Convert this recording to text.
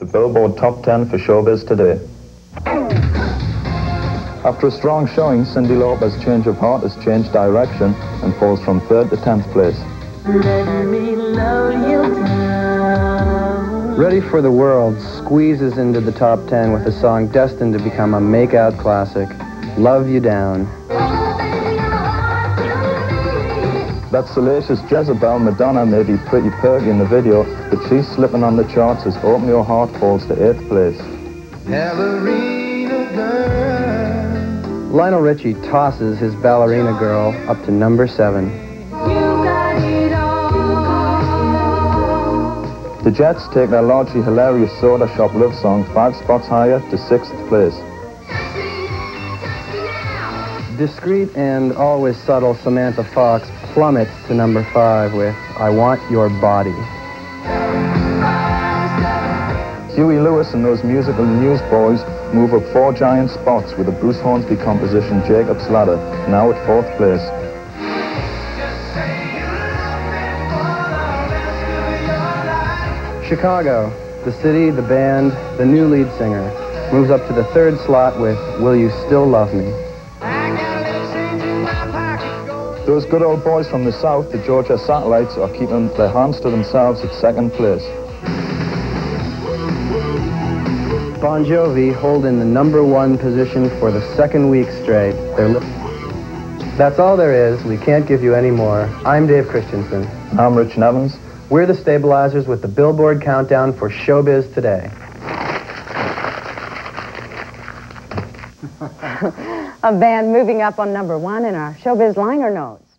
The Billboard Top 10 for Showbiz Today. After a strong showing, Cyndi Lauper's Change of Heart has changed direction and falls from 3rd to 10th place. Ready for the World squeezes into the top 10 with a song destined to become a make-out classic, Love You Down. That salacious Jezebel Madonna may be pretty perky in the video, but she's slipping on the charts as Open Your Heart falls to 8th place. Girl. Lionel Richie tosses his Ballerina Girl up to number 7. The Jets take their largely hilarious soda shop love song five spots higher to 6th place. Discreet and always subtle Samantha Fox plummets to number 5 with I Want Your Body. Huey Lewis and those musical newsboys move up four giant spots with the Bruce Hornsby composition Jacob's Ladder, now at fourth place. Chicago, the city, the band, the new lead singer, moves up to the third slot with Will You Still Love Me? Those good old boys from the south, the Georgia Satellites, are keeping their hands to themselves at second place. Bon Jovi hold in the number one position for the second week straight. They're That's all there is. We can't give you any more. I'm Dave Christenson. I'm Rich Nevens. We're the Stabilizers with the Billboard Countdown for Showbiz Today. a band moving up on number one in our Showbiz liner notes.